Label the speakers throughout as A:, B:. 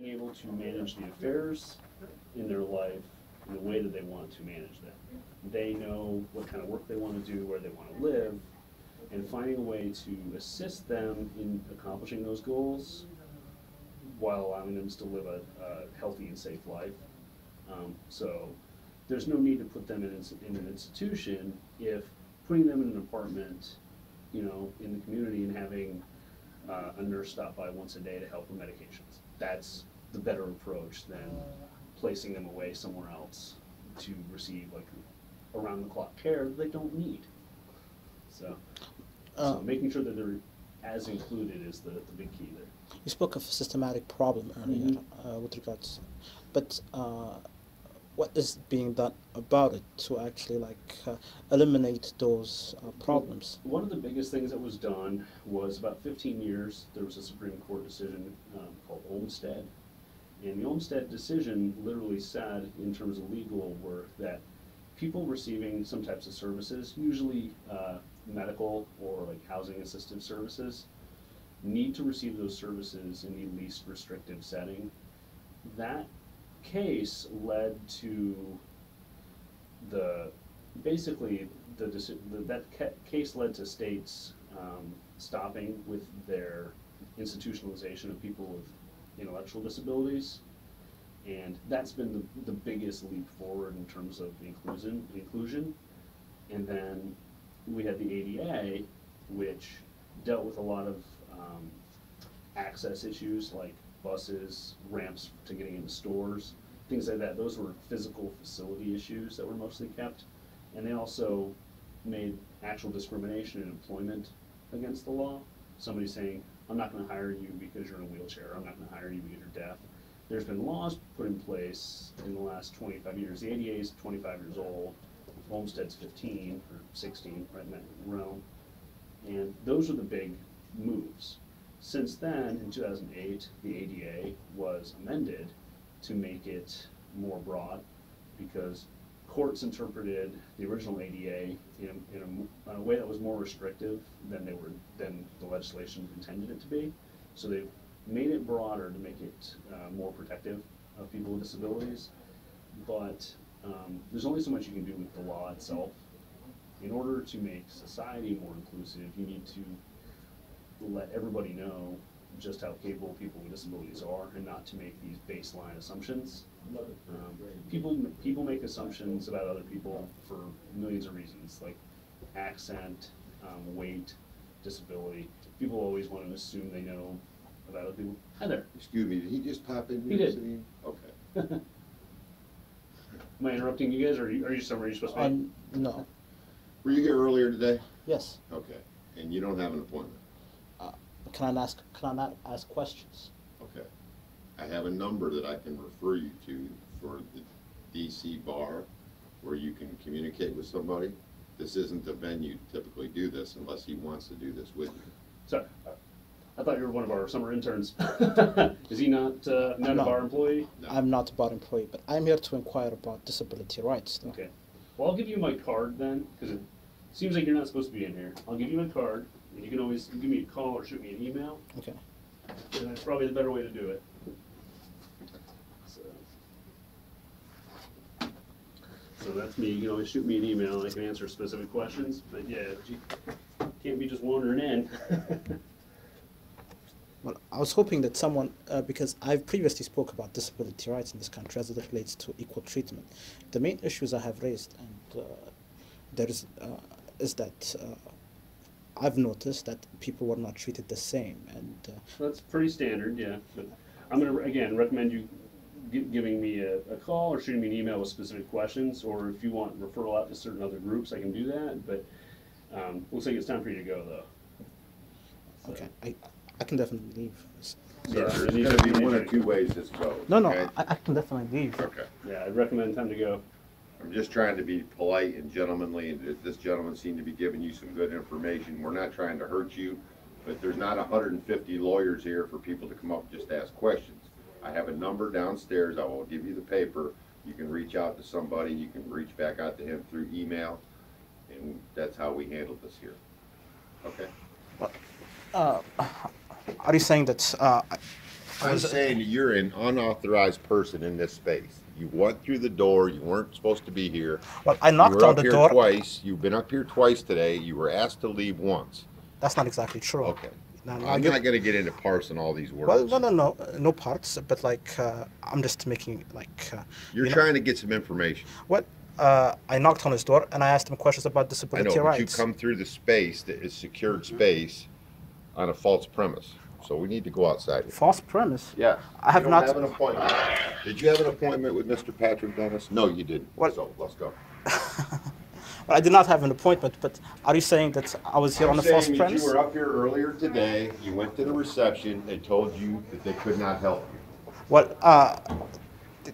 A: being able to manage the affairs in their life in the way that they want to manage them. They know what kind of work they want to do, where they want to live, and finding a way to assist them in accomplishing those goals while allowing them to live a, a healthy and safe life. Um, so there's no need to put them in, in an institution if putting them in an apartment, you know, in the community and having uh, a nurse stop by once a day to help with medications. That's the better approach than placing them away somewhere else to receive like around the clock care that they don't need. So,
B: Uh,
A: so making sure that they're as included is the, the big key there.
B: You spoke of a systematic problem earlier
A: Mhm.
B: uh, with regards, but uh, what is being done about it to actually like uh, eliminate those uh, problems?
A: One of the biggest things that was done was about 15 years, there was a Supreme Court decision um, called Olmstead. And the Olmstead decision literally said, in terms of legal work, that people receiving some types of services, usually uh, medical or like housing assistive services, need to receive those services in the least restrictive setting. That case led to the, basically, the, the- that ca- case led to states um, stopping with their institutionalization of people with intellectual disabilities. And that's been the, the biggest leap forward in terms of inclusion, inclusion. And then we had the ADA, which dealt with a lot of um, access issues like buses, ramps to getting into stores, things like that. Those were physical facility issues that were mostly kept. And they also made actual discrimination in employment against the law. Somebody saying, I'm not gonna hire you because you're in a wheelchair, I'm not gonna hire you because you're deaf. There's been laws put in place in the last twenty-five years. The ADA is twenty-five years old, Olmstead's fifteen or sixteen, right in that realm. And those are the big moves. Since then, in two thousand eight, the ADA was amended to make it more broad because courts interpreted the original ADA in, a- in a, in a way that was more restrictive than they were, than the legislation intended it to be. So they made it broader to make it, uh, more protective of people with disabilities. But, um, there's only so much you can do with the law itself. In order to make society more inclusive, you need to let everybody know just how capable people with disabilities are and not to make these baseline assumptions. Um, people, people make assumptions about other people for millions of reasons, like accent, um, weight, disability. People always want to assume they know about other people. Hi there.
C: Excuse me, did he just pop in?
A: He
C: here,
A: did.
C: City? Okay.
A: Am I interrupting you guys, or are you, are you somewhere you're supposed to be?
B: Um, no.
C: Were you here earlier today?
B: Yes.
C: Okay. And you don't have an appointment?
B: Can I ask? Can I not ask questions?
C: Okay. I have a number that I can refer you to for the DC bar where you can communicate with somebody. This isn't the venue to typically do this unless he wants to do this with you.
A: Sorry, I thought you were one of our summer interns. Is he not, uh, not a
B: No.
A: bar employee?
C: No.
B: I'm not a bar employee, but I'm here to inquire about disability rights. though.
A: Okay. Well, I'll give you my card then, because it seems like you're not supposed to be in here. I'll give you my card, and you can always give me a call or shoot me an email,
B: Okay.
A: and that's probably the better way to do it. So So that's me. You can always shoot me an email, and I can answer specific questions, but yeah, you can't be just wandering in.
B: Well, I was hoping that someone, uh, because I've previously spoke about disability rights in this country as it relates to equal treatment. The main issues I have raised, and uh, there is, uh, is that uh, I've noticed that people were not treated the same, and uh,
A: That's pretty standard, yeah, but I'm gonna, again, recommend you gi- giving me a, a call or shooting me an email with specific questions, or if you want referral out to certain other groups, I can do that, but, um, looks like it's time for you to go, though. So-
B: okay, I, I can definitely leave. S-
A: Yeah,
C: There's gonna be
A: be
C: one or two ways this goes.
B: No, no,
C: okay?
B: I, I can definitely leave.
C: Okay.
A: Yeah, I'd recommend time to go.
C: I'm just trying to be polite and gentlemanly, and this gentleman seemed to be giving you some good information. We're not trying to hurt you, but there's not hundred and fifty lawyers here for people to come up and just ask questions. I have a number downstairs, I will give you the paper, you can reach out to somebody, you can reach back out to him through email, and that's how we handle this here. Okay?
B: Uh, are you saying that uh,
C: I'm saying that you're an unauthorized person in this space. You went through the door, you weren't supposed to be here.
B: Well, I knocked on the door.
C: twice, you've been up here twice today, you were asked to leave once.
B: That's not exactly true.
C: Okay.
B: No, no,
C: I'm not gonna get into parsing all these words.
B: Well, no, no, no, uh, no parts. But like, uh, I'm just making like. Uh,
C: You're
B: you know-
C: trying to get some information.
B: What? uh, I knocked on his door and I asked him questions about disability I
C: know, but you come through the space that is secured space on a false premise. So we need to go outside.
B: False premise.
C: Yeah.
B: I have
C: You don't
B: not-
C: have an appointment. Did you have an appointment with Mr. Patrick Dennis? No, you didn't.
B: What-
C: So, let's go.
B: Well, I did not have an appointment, but are you saying that I was here
C: I'm
B: on a false
C: that
B: premise?
C: You were up here earlier today, you went to the reception, they told you that they could not help you.
B: Well, uh,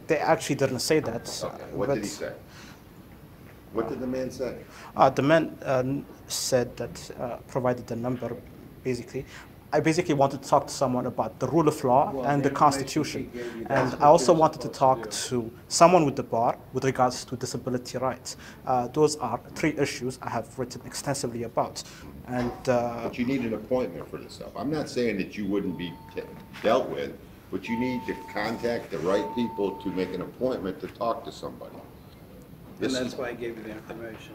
B: they actually didn't say that.
C: Okay, what
B: but,
C: did he say? What did the man say?
B: Uh, the man uh, said that uh, provided the number, basically. I basically wanted to talk to someone about the rule of law
D: Well,
B: and
D: the
B: the Constitution.
D: he gave you,
B: And I also wanted to talk
D: to
B: to someone with the bar with regards to disability rights. Uh, those are three issues I have written extensively about. And uh,
C: But you need an appointment for this stuff. I'm not saying that you wouldn't be t- dealt with, but you need to contact the right people to make an appointment to talk to somebody.
D: And that's why I gave you the information.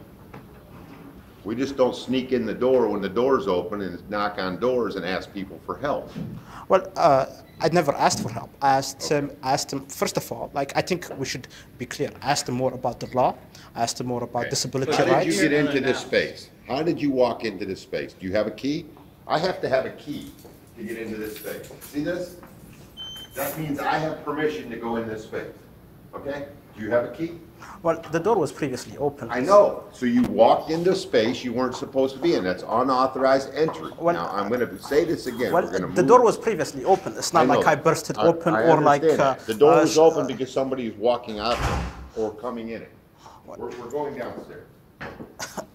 C: We just don't sneak in the door when the door's open and knock on doors and ask people for help.
B: Well, uh, I never asked for help. I asked him, asked him, first of all, like, I think we should be clear. I asked him more about the law. I asked him more about
C: Okay.
B: disability
C: How did you get into this space? How did you walk into this space? Do you have a key? I have to have a key to get into this space. See this? That means I have permission to go in this space, okay? Do you have a key?
B: Well, the door was previously open.
C: I know. So you walked into space you weren't supposed to be in. That's unauthorized entry.
B: Well,
C: Now, I'm gonna say this again.
B: Well,
C: We're
B: the
C: move-
B: door was previously open. It's not
C: I
B: like. I burst it
C: I-
B: open
C: I
B: or like. Uh.
C: The door
B: uh,
C: was open
B: uh,
C: because somebody is walking out or coming in it. We're, we're going downstairs.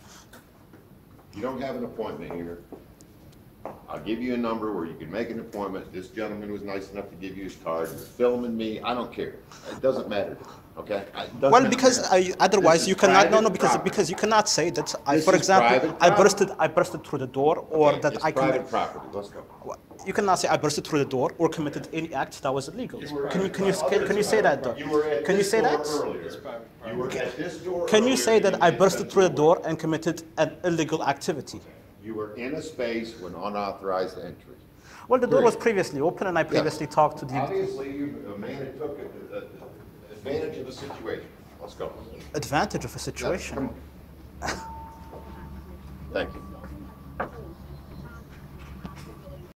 C: You don't have an appointment here. I'll give you a number where you can make an appointment. This gentleman was nice enough to give you his card. You're filming me. I don't care. It doesn't matter okay? It doesn't
B: Well, because. I, otherwise you cannot. No, no, because
C: property.
B: because you cannot say that. I, for example, I
C: property.
B: bursted. I bursted through the door, or
C: Okay,
B: that
C: it's
B: I
C: private
B: committed.
C: property. Let's go.
B: You cannot say I bursted through the door or committed any act that was illegal.
C: You
B: Can you can you can, can you say that though?
C: You were at
B: Can you say
C: door
B: that?
C: earlier. You were at this door
B: Can you say that I
C: didn't
B: bursted through the door and committed an illegal activity?
C: You were in a space when unauthorized entry.
B: Well, the door was previously open, and I previously talked to the
C: Obviously, you, a man took a- a- a- advantage of the situation. Let's go.
B: advantage of a
C: Come
B: situation.
C: on. Thank you.